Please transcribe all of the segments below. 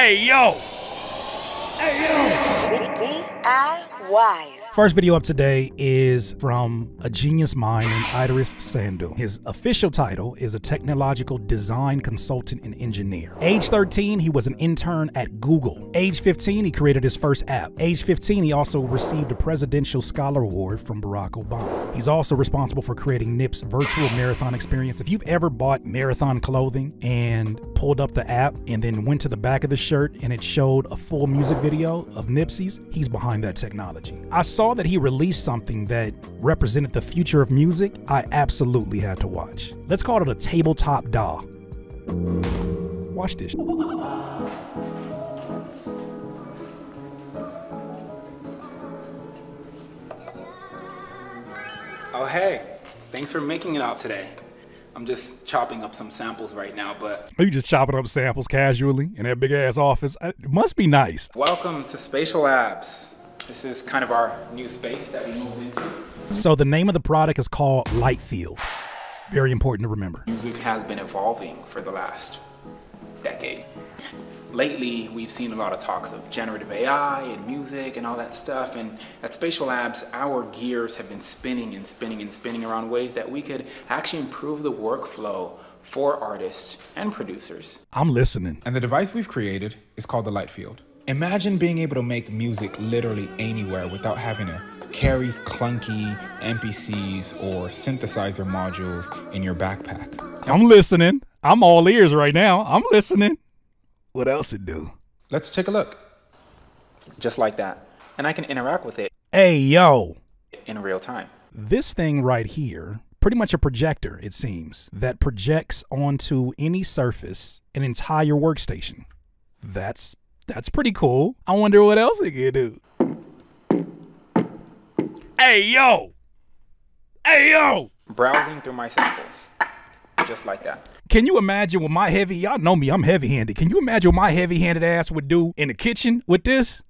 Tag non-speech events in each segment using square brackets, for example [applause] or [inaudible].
Hey, yo. Hey, yo. First video up today is from a genius mind named Iddris Sandu. His official title is a technological design consultant and engineer. Age 13, he was an intern at Google. Age 15, he created his first app. Age 15, he also received a Presidential Scholar Award from Barack Obama. He's also responsible for creating NIP's virtual marathon experience. If you've ever bought marathon clothing and pulled up the app and then went to the back of the shirt and it showed a full music video of Nipsey's, he's behind that technology. I saw that he released something that represented the future of music. I absolutely had to watch. Let's call it a tabletop DAW. Watch this. Oh, hey. Thanks for making it out today. I'm just chopping up some samples right now, but Are you just chopping up samples casually in that big ass office? It must be nice. welcome to Spatial Labs. This is kind of our new space that we moved into. So the name of the product is called Lightfield. Very important to remember. Music has been evolving for the last decade. Lately, we've seen a lot of talks of generative AI and music and all that stuff. And at Spatial Labs, our gears have been spinning and spinning and spinning around ways that we could actually improve the workflow for artists and producers. I'm listening. And the device we've created is called the Lightfield. Imagine being able to make music literally anywhere without having to carry clunky MPCs or synthesizer modules in your backpack. I'm listening. I'm all ears right now. I'm listening. What else it do? Let's take a look. Just like that. And I can interact with it Hey yo, in real time. this thing right here, pretty much a projector, it seems, that projects onto any surface an entire workstation. That's that's pretty cool. I wonder what else it can do. Hey yo! Hey yo! Browsing through my samples. Just like that. Can you imagine what my heavy y'all know me, I'm heavy handed. Can you imagine what my heavy handed ass would do in the kitchen with this?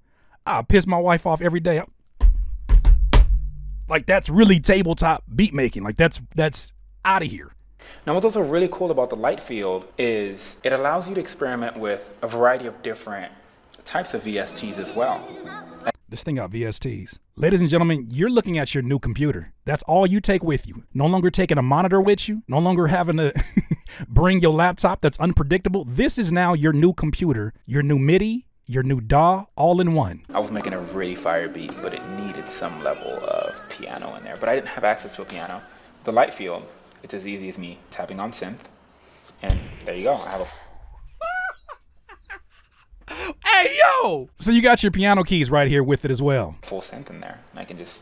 I'll piss my wife off every day. Like that's really tabletop beat making. Like that's that's out of here. Now, what's also really cool about the light field is it allows you to experiment with a variety of different types of VSTs as well. This thing got VSTs. Ladies and gentlemen, you're looking at your new computer. That's all you take with you. No longer taking a monitor with you, no longer having to [laughs] bring your laptop that's unpredictable. This is now your new computer, your new MIDI, your new DAW, all in one. I was making a really fire beat, but it needed some level of piano in there. But I didn't have access to a piano. The light field, it's as easy as me tapping on synth, and there you go. I have a Hey yo! So you got your piano keys right here with it as well. full synth in there. I can just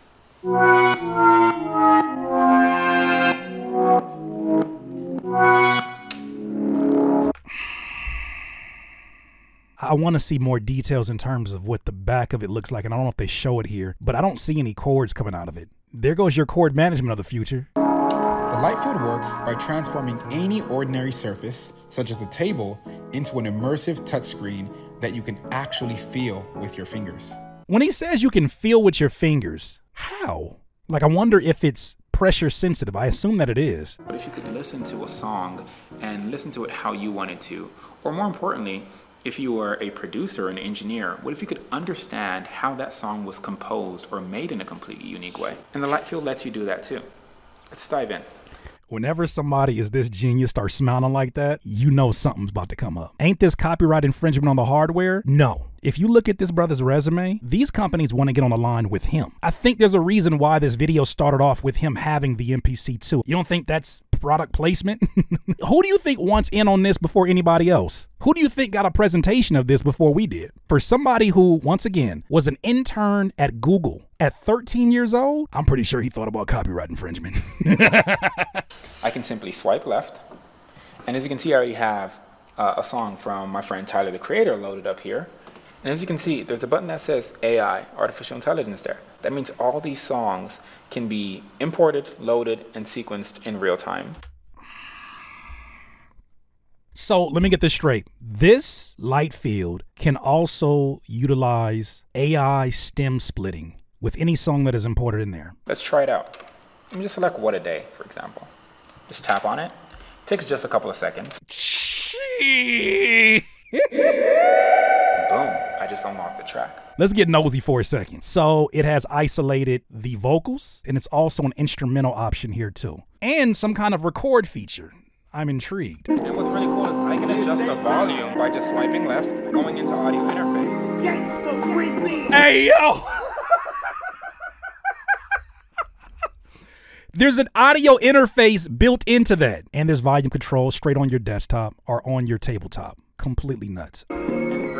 I want to see more details in terms of what the back of it looks like, and I don't know if they show it here, but I don't see any cords coming out of it. There goes your cord management of the future. The Lightfield works by transforming any ordinary surface, such as a table, into an immersive touchscreen that you can actually feel with your fingers. When he says you can feel with your fingers, how? Like, I wonder if it's pressure sensitive. I assume that it is. But if you could listen to a song and listen to it how you wanted to, or more importantly, if you were a producer, an engineer, what if you could understand how that song was composed or made in a completely unique way? And the light field lets you do that too. Let's dive in. Whenever somebody is this genius starts smiling like that, you know something's about to come up. Ain't this copyright infringement on the hardware? No. If you look at this brother's resume, these companies want to get on the line with him. I think there's a reason why this video started off with him having the MPC too. You don't think that's product placement? [laughs] Who do you think wants in on this before anybody else? Who do you think got a presentation of this before we did? For somebody who, once again, was an intern at Google at 13 years old, I'm pretty sure he thought about copyright infringement. [laughs] I can simply swipe left. And as you can see, I already have uh, a song from my friend Tyler, the creator, loaded up here. And as you can see, there's a button that says AI, artificial intelligence there. That means all these songs can be imported, loaded, and sequenced in real time. So let me get this straight. This light field can also utilize AI stem splitting with any song that is imported in there. Let's try it out. Let me just select What a Day, for example. Just tap on it. it takes just a couple of seconds. Boom, I just unlocked the track. Let's get nosy for a second. So it has isolated the vocals, and it's also an instrumental option here too, and some kind of record feature. I'm intrigued. And what's really cool is I can adjust the volume by just swiping left, going into audio interface. Yes, the greasy. Hey yo! There's an audio interface built into that, and there's volume control straight on your desktop or on your tabletop. Completely nuts.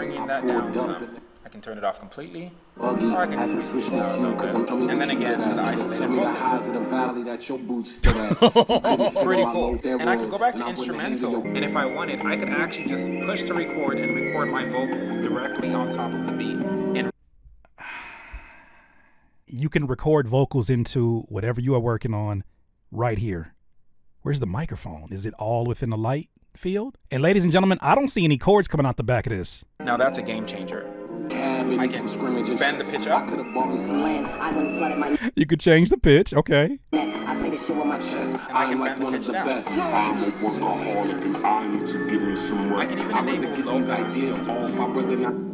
And bringing that down some. I can turn it off completely, Buggy, or I can as just switch switch it down a little bit. And then again to the isolated me the vocals. highs of the valley that your boots. [laughs] Pretty cool. And I could go back to instrumental, and if I wanted, I could actually just push to record and record my vocals directly on top of the beat. And You can record vocals into whatever you are working on right here. Where's the microphone? Is it all within the light field? And ladies and gentlemen, I don't see any cords coming out the back of this. now that's a game changer. Cabin, I can scrimmage and bend the shit. pitch up. I could have bought me some land. I wouldn't flood my You could change the pitch, okay. I say this shit with my chest. I I am like one of the down. best. I'm a workaholic and I need to give me some I rest. can even I'd rather enable get low these ideas filters. off. I'd rather not.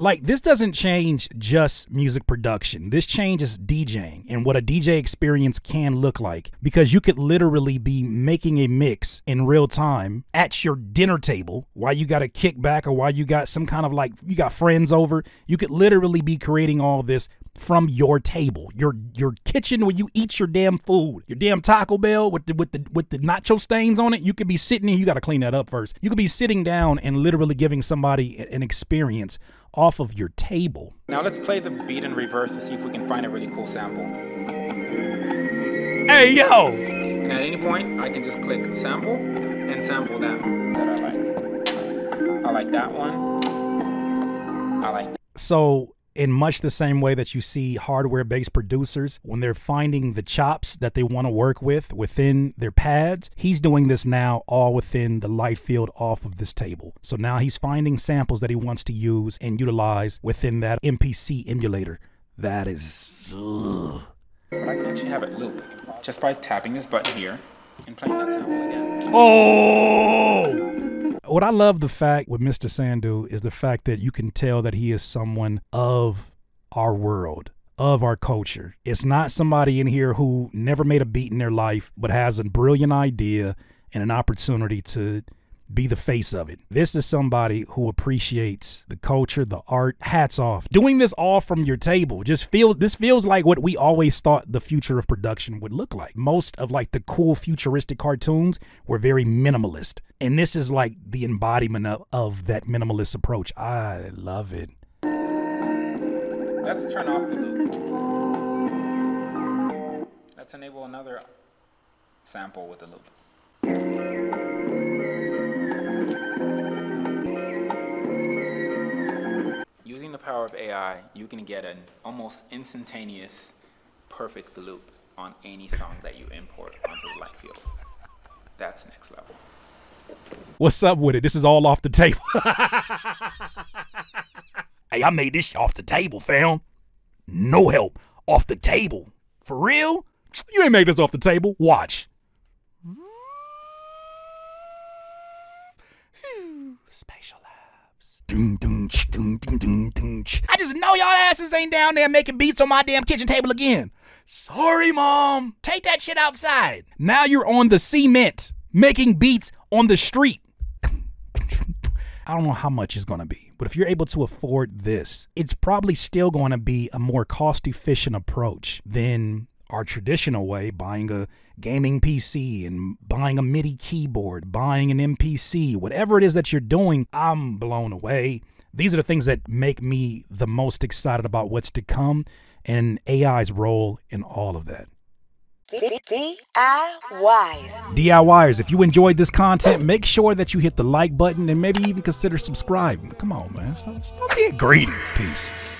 Like this doesn't change just music production. This changes DJing and what a DJ experience can look like because you could literally be making a mix in real time at your dinner table while you got a kickback or while you got some kind of like you got friends over. You could literally be creating all this from your table, your your kitchen where you eat your damn food, your damn Taco Bell with the with the with the nacho stains on it. You could be sitting here. You got to clean that up first. You could be sitting down and literally giving somebody an experience off of your table. Now let's play the beat in reverse to see if we can find a really cool sample. Hey yo! And at any point, I can just click sample and sample that that I like. I like that one. I like that. So in much the same way that you see hardware-based producers when they're finding the chops that they want to work with within their pads, he's doing this now all within the light field off of this table. So now he's finding samples that he wants to use and utilize within that MPC emulator. That is ugh. But I can actually have it loop just by tapping this button here and playing that sample again. Oh! What I love the fact with Mr. Sandu is the fact that you can tell that he is someone of our world, of our culture. It's not somebody in here who never made a beat in their life, but has a brilliant idea and an opportunity to be the face of it. This is somebody who appreciates the culture, the art. Hats off. Doing this all from your table just feels this feels like what we always thought the future of production would look like. Most of like the cool futuristic cartoons were very minimalist. And this is like the embodiment of, of that minimalist approach. I love it. Let's turn off the loop. Let's enable another sample with the loop. Power of AI, you can get an almost instantaneous perfect loop on any song that you import onto the light field. That's next level. What's up with it? This is all off the table. [laughs] hey, I made this off the table, fam. No help. Off the table. For real? You ain't made this off the table. Watch. I just know y'all asses ain't down there making beats on my damn kitchen table again. Sorry, mom. Take that shit outside. Now you're on the cement making beats on the street. I don't know how much it's going to be, but if you're able to afford this, it's probably still going to be a more cost efficient approach than our traditional way buying a gaming PC and buying a MIDI keyboard, buying an MPC, whatever it is that you're doing. I'm blown away. These are the things that make me the most excited about what's to come and AI's role in all of that. DIY. DIYers, if you enjoyed this content, make sure that you hit the like button and maybe even consider subscribing. Come on, man. Stop, stop being greedy. Peace.